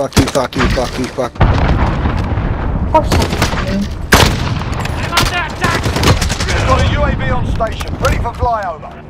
Fuck you, fuck you, fuck you, fuck. Of course I do. Got a UAV on station, ready for flyover.